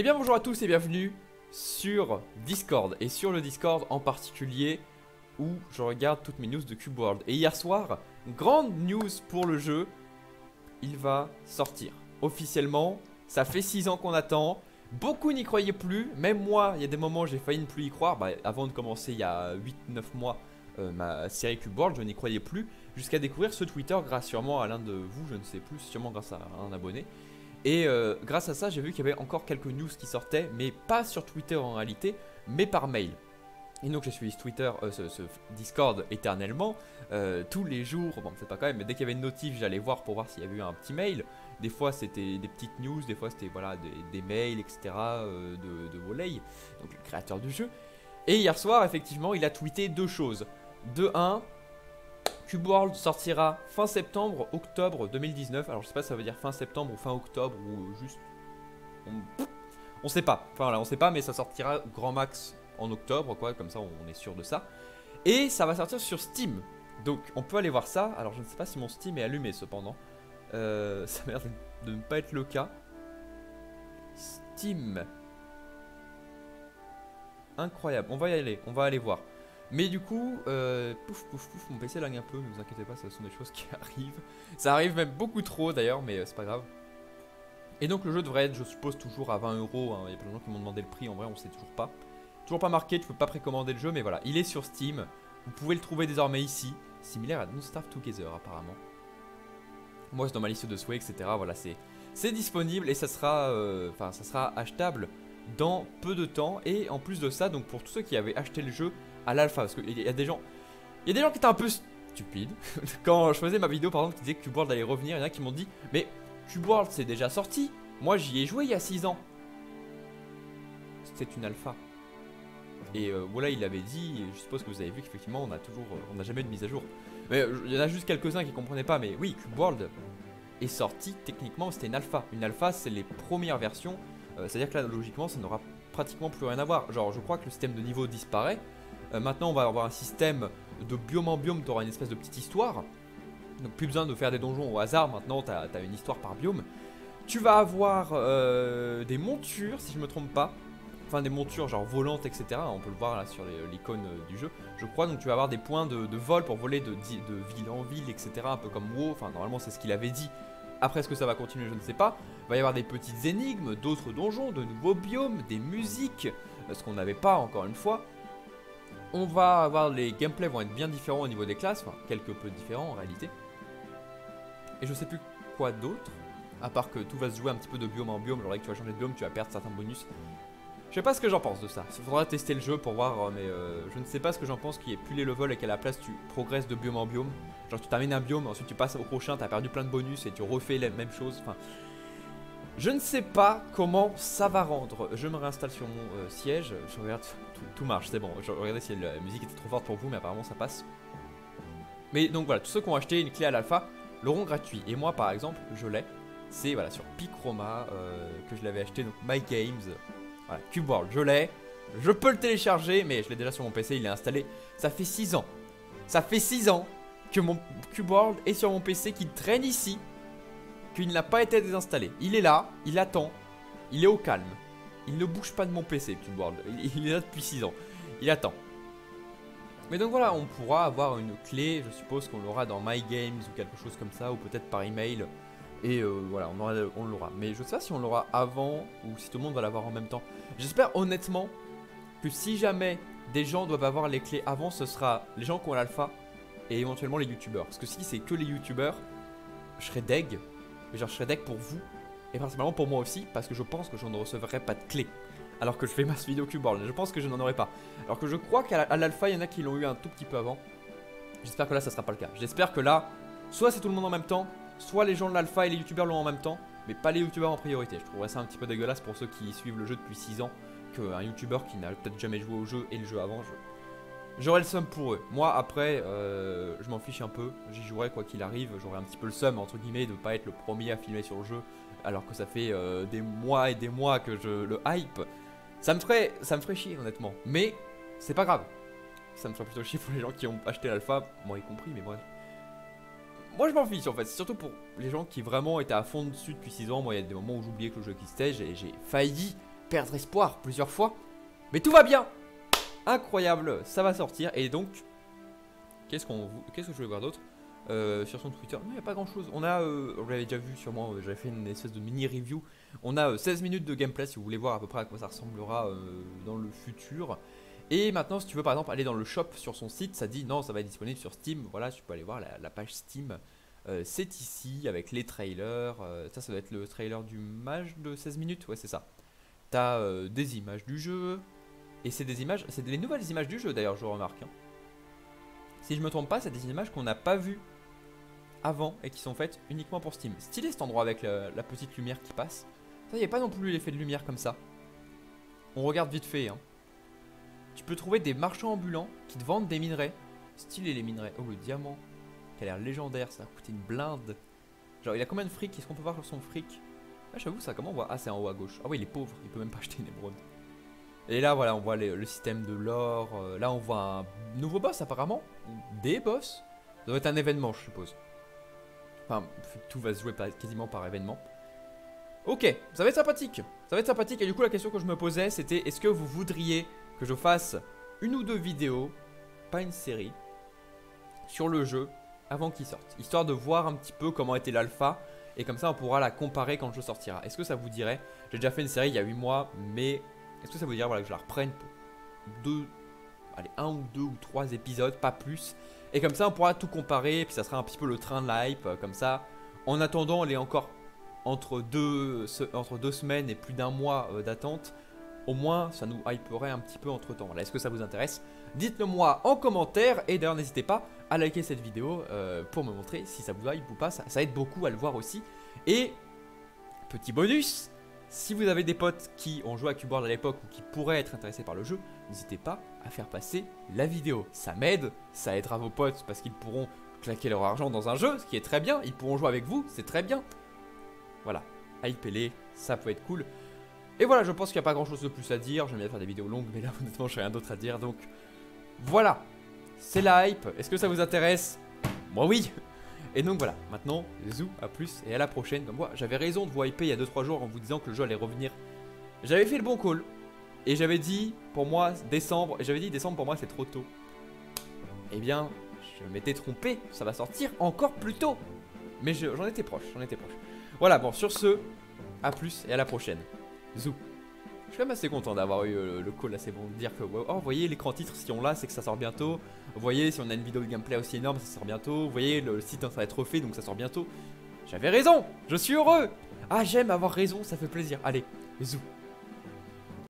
Eh bien bonjour à tous et bienvenue sur Discord et sur le Discord en particulier où je regarde toutes mes news de Cube World. Et hier soir, grande news pour le jeu, il va sortir officiellement. Ça fait 6 ans qu'on attend. Beaucoup n'y croyaient plus, même moi, il y a des moments où j'ai failli ne plus y croire. Bah, avant de commencer il y a 8-9 mois euh, ma série Cube World, je n'y croyais plus. Jusqu'à découvrir ce Twitter grâce sûrement à l'un de vous, je ne sais plus, sûrement grâce à un abonné. Et euh, grâce à ça, j'ai vu qu'il y avait encore quelques news qui sortaient, mais pas sur Twitter en réalité, mais par mail. Et donc j'ai suivi ce Twitter, euh, ce, Discord éternellement, euh, tous les jours, bon peut-être pas quand même, mais dès qu'il y avait une notif, j'allais voir pour voir s'il y avait eu un petit mail. Des fois c'était des petites news, des fois c'était voilà, des, mails, etc. de, de Woley, donc le créateur du jeu. Et hier soir, effectivement, il a tweeté deux choses. De un, Cube World sortira fin septembre, octobre 2019. Alors je sais pas si ça veut dire fin septembre ou fin octobre ou juste... On, sait pas. Enfin voilà, on sait pas, mais ça sortira grand max en octobre, quoi. Comme ça, on est sûr de ça. Et ça va sortir sur Steam. Donc on peut aller voir ça. Alors je ne sais pas si mon Steam est allumé cependant. Euh, ça a l'air de ne pas être le cas. Steam. Incroyable. On va y aller. On va aller voir. Mais du coup, euh, pouf pouf pouf, mon PC lag un peu, ne vous inquiétez pas, ce sont des choses qui arrivent. Ça arrive même beaucoup trop d'ailleurs, mais euh, c'est pas grave. Et donc le jeu devrait être, je suppose, toujours à 20 euros. Hein. Il y a plein de gens qui m'ont demandé le prix, en vrai on sait toujours pas. Toujours pas marqué, tu peux pas précommander le jeu, mais voilà, il est sur Steam. Vous pouvez le trouver désormais ici, similaire à Don't Starve Together apparemment. Moi c'est dans ma liste de souhaits, etc. Voilà, c'est disponible et ça sera, euh, ça sera achetable dans peu de temps. Et en plus de ça, donc pour tous ceux qui avaient acheté le jeu à l'alpha. Parce qu'il y a des gens. Il y a des gens qui étaient un peu stupides. Quand je faisais ma vidéo par exemple qui disait que Cube World allait revenir, il y en a qui m'ont dit Mais Cube World c'est déjà sorti. Moi j'y ai joué il y a 6 ans. C'était une alpha. Et euh, voilà, il avait dit, et je suppose que vous avez vu qu'effectivement on a toujours. On n'a jamais de mise à jour. Mais euh, il y en a juste quelques-uns qui comprenaient pas, mais oui, Cube World est sorti techniquement, c'était une alpha. Une alpha, c'est les premières versions. Euh, c'est-à-dire que là, logiquement, ça n'aura pratiquement plus rien à voir. Genre, je crois que le système de niveau disparaît. Euh, maintenant, on va avoir un système de biome en biome, tu auras une espèce de petite histoire. Donc plus besoin de faire des donjons au hasard, maintenant tu as, une histoire par biome. Tu vas avoir euh, des montures, si je me trompe pas. Enfin des montures genre volantes, etc. On peut le voir là sur l'icône euh, du jeu, je crois. Donc tu vas avoir des points de, vol pour voler de, de, ville en ville, etc. Un peu comme WoW, enfin normalement c'est ce qu'il avait dit. Après est-ce que ça va continuer, je ne sais pas. Il va y avoir des petites énigmes, d'autres donjons, de nouveaux biomes, des musiques, ce qu'on n'avait pas encore une fois. On va avoir les gameplays vont être bien différents au niveau des classes, enfin quelque peu différents en réalité. Et je sais plus quoi d'autre, à part que tout va se jouer un petit peu de biome en biome, genre que tu vas changer de biome, tu vas perdre certains bonus. Je sais pas ce que j'en pense de ça. Il faudra tester le jeu pour voir, euh, mais euh, je ne sais pas ce que j'en pense qui est plus les levels et qu'à la place tu progresses de biome en biome. Genre tu termines un biome, ensuite tu passes au prochain, t'as perdu plein de bonus et tu refais les mêmes choses. Enfin, je ne sais pas comment ça va rendre. Je me réinstalle sur mon euh, siège. Je regarde, tout, marche, c'est bon. Je regardais si la musique était trop forte pour vous, mais apparemment ça passe. Mais donc voilà, tous ceux qui ont acheté une clé à l'alpha l'auront gratuit. Et moi par exemple, je l'ai. C'est voilà sur Picroma euh, que je l'avais acheté, donc My Games. Voilà, Cube World, je l'ai. Je peux le télécharger, mais je l'ai déjà sur mon PC, il est installé. Ça fait 6 ans. Ça fait 6 ans que mon Cube World est sur mon PC qui traîne ici qu'il n'a pas été désinstallé. Il est là, il attend, il est au calme. Il ne bouge pas de mon PC, Cube World. Il est là depuis 6 ans. Il attend. Mais donc voilà, on pourra avoir une clé, je suppose qu'on l'aura dans My Games ou quelque chose comme ça, ou peut-être par email. Et euh, voilà, on l'aura. Mais je sais pas si on l'aura avant ou si tout le monde va l'avoir en même temps. J'espère honnêtement que si jamais des gens doivent avoir les clés avant, ce sera les gens qui ont l'alpha et éventuellement les youtubeurs. Parce que si c'est que les youtubeurs, je serais deg mais genre je serais deck pour vous et principalement pour moi aussi parce que je pense que je ne recevrai pas de clé alors que je fais ma vidéo cube Je pense que je n'en aurai pas. Alors que je crois qu'à l'alpha, il y en a qui l'ont eu un tout petit peu avant. J'espère que là, ça sera pas le cas. J'espère que là, soit c'est tout le monde en même temps, soit les gens de l'alpha et les youtubeurs l'ont en même temps, mais pas les youtubeurs en priorité. Je trouverais ça un petit peu dégueulasse pour ceux qui suivent le jeu depuis 6 ans qu'un youtubeur qui n'a peut-être jamais joué au jeu et le jeu avant. J'aurais le seum pour eux. Moi, après, euh, je m'en fiche un peu. J'y jouerai quoi qu'il arrive. J'aurai un petit peu le seum, entre guillemets, de pas être le premier à filmer sur le jeu. Alors que ça fait euh, des mois et des mois que je le hype. Ça me ferait, ça me ferait chier, honnêtement. Mais c'est pas grave. Ça me ferait plutôt chier pour les gens qui ont acheté l'alpha, moi y compris, mais moi. Moi je m'en fiche en fait, c'est surtout pour les gens qui vraiment étaient à fond dessus depuis 6 ans. Moi il y a des moments où j'oubliais que le jeu existait, j'ai failli perdre espoir plusieurs fois. Mais tout va bien Incroyable, ça va sortir. Et donc, qu'est-ce qu'on, qu'est-ce que je voulais voir d'autre? Euh, sur son Twitter. Non, il n'y a pas grand chose. On a, euh, vous l'avez déjà vu sûrement, euh, j'avais fait une espèce de mini review. On a 16 minutes de gameplay si vous voulez voir à peu près à quoi ça ressemblera dans le futur. Et maintenant, si tu veux par exemple aller dans le shop sur son site, ça dit non, ça va être disponible sur Steam. Voilà, tu peux aller voir la, page Steam. c'est ici avec les trailers. ça, ça doit être le trailer du mage de 16 minutes? Ouais, c'est ça. T'as des images du jeu. Et c'est des images, c'est les nouvelles images du jeu d'ailleurs, je remarque. Hein. Si je me trompe pas, c'est des images qu'on n'a pas vues avant et qui sont faites uniquement pour Steam. Stylé cet endroit avec la, petite lumière qui passe. Ça, y a pas non plus l'effet de lumière comme ça. On regarde vite fait. Hein. Tu peux trouver des marchands ambulants qui te vendent des minerais. Stylé les minerais. Oh, le diamant. Qui a l'air légendaire, ça a coûté une blinde. Genre, il a combien de fric? Est-ce qu'on peut voir son fric? Ah, j'avoue, ça, comment on voit Ah, c'est en haut à gauche. Ah, oui, il est pauvre. Il peut même pas acheter une émeraude. Et là, voilà, on voit le système de l'or. Euh, là, on voit un nouveau boss, apparemment. Des boss. Ça doit être un événement, je suppose. Enfin, tout va se jouer quasiment par événement. Ok, ça va être sympathique. Ça va être sympathique. Et du coup, la question que je me posais, c'était est-ce que vous voudriez que je fasse une ou deux vidéos, pas une série, sur le jeu avant qu'il sorte? Histoire de voir un petit peu comment était l'alpha. Et comme ça, on pourra la comparer quand le jeu sortira. Est-ce que ça vous dirait? J'ai déjà fait une série il y a 8 mois, mais est-ce que ça vous dirait voilà, que je la reprenne pour deux, allez, un ou deux ou trois épisodes, pas plus et comme ça, on pourra tout comparer. Puis ça sera un petit peu le train de l'hype. Euh, comme ça, en attendant, elle est encore entre deux, entre deux semaines et plus d'un mois euh, d'attente. Au moins, ça nous hyperait un petit peu entre temps. Est-ce que ça vous intéresse? Dites-le moi en commentaire. Et d'ailleurs, n'hésitez pas à liker cette vidéo euh, pour me montrer si ça vous hype ou pas. ça aide beaucoup à le voir aussi. Et petit bonus si vous avez des potes qui ont joué à Cubeboard à l'époque ou qui pourraient être intéressés par le jeu, n'hésitez pas à faire passer la vidéo. Ça m'aide, ça aidera vos potes parce qu'ils pourront claquer leur argent dans un jeu, ce qui est très bien. Ils pourront jouer avec vous, c'est très bien. Voilà, hypez-les, ça peut être cool. Et voilà, je pense qu'il n'y a pas grand chose de plus à dire. J'aime bien faire des vidéos longues, mais là, honnêtement, j'ai rien d'autre à dire. Donc, voilà, c'est la hype. Est-ce que ça vous intéresse? Moi, oui. Et donc voilà, maintenant, zou, à plus et à la prochaine. Comme moi, j'avais raison de vous hyper il y a 2-3 jours en vous disant que le jeu allait revenir. J'avais fait le bon call. Et j'avais dit, pour moi, décembre. Et j'avais dit, décembre, pour moi, c'est trop tôt. Eh bien, je m'étais trompé. Ça va sortir encore plus tôt. Mais j'en étais proche, j'en étais proche. Voilà, bon, sur ce, à plus et à la prochaine. Zou. Je suis quand même assez content d'avoir eu euh, le, call assez bon de dire que, oh, vous voyez, l'écran titre, si on l'a, c'est que ça sort bientôt. Vous voyez, si on a une vidéo de gameplay aussi énorme, ça sort bientôt. Vous voyez, le, site, ça va être refait, donc ça sort bientôt. J'avais raison Je suis heureux Ah, j'aime avoir raison, ça fait plaisir. Allez, bisous